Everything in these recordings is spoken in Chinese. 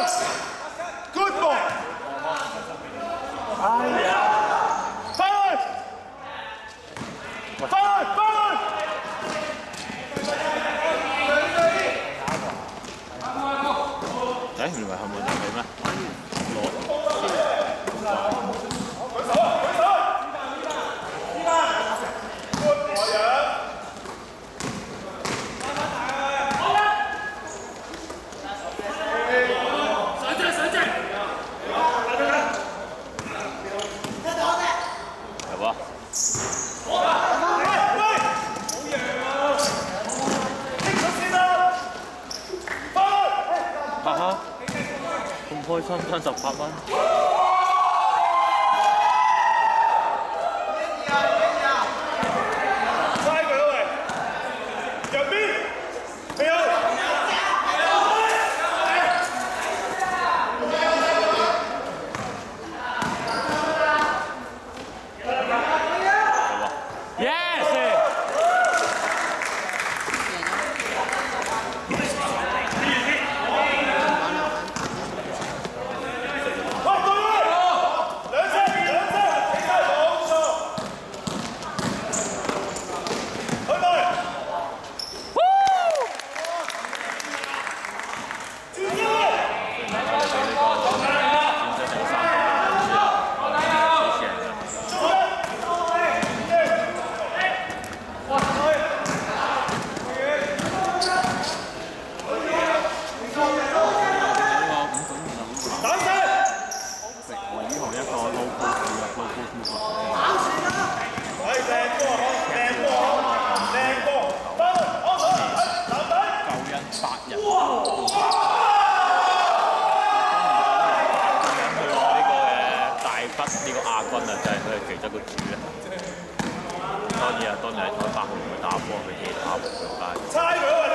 Good boy. Aye. Forward. Forward, forward. I don't even know how much. 어, 삼산사 밥만. 分啊！即係佢係其中個主啊！當然啊，當然喺八號人打波，佢哋打唔上街。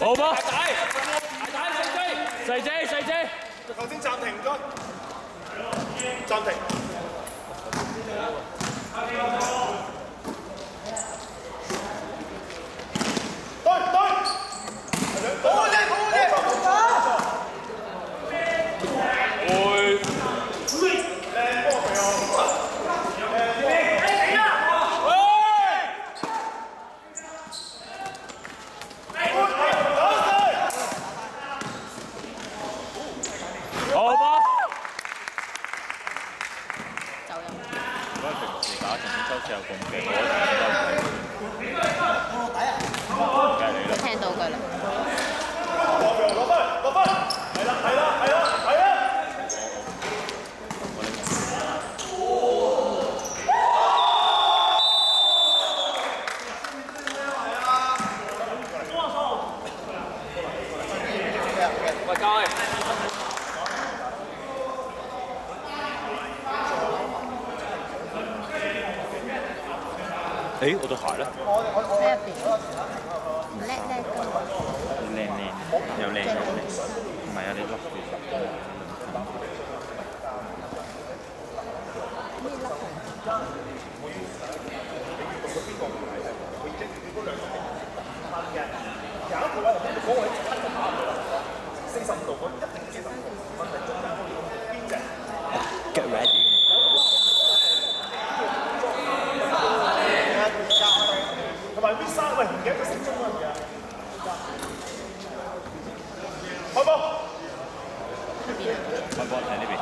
好嗎？大仔，大仔四 J，四 J，四 J。頭先暫停，唔該。暫停。我一打，咁。我。聽到佢喇。落班，落班。係喇，係喇，係喇，係喇。誒，我對鞋咧？喺入邊，叻叻靚靚，又靚又靚，唔係啊，你笠住。 얘기할 거 생각 말이야. 봐봐. 한번 다니비.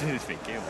Şimdi fake game.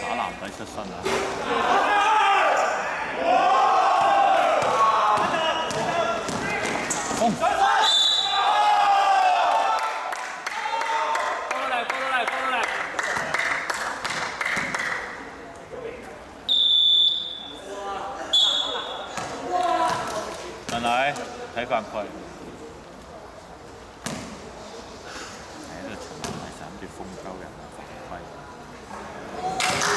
打男仔出身啊！攻！波到嚟，波到嚟，波到嚟！文禮睇犯規。喺度全部係諗住風鳩人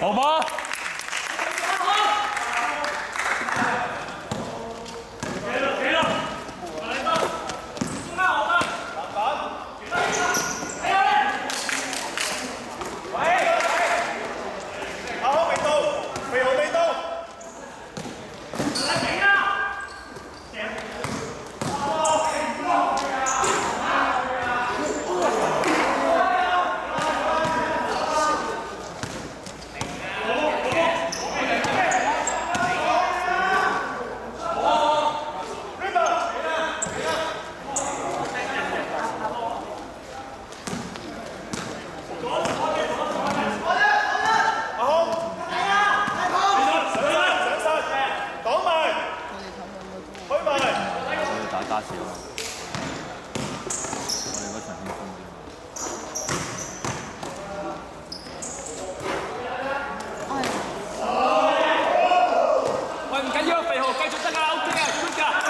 好吗！唔緊要，肥豪繼續得㗎，OK 嘅，good 㗎。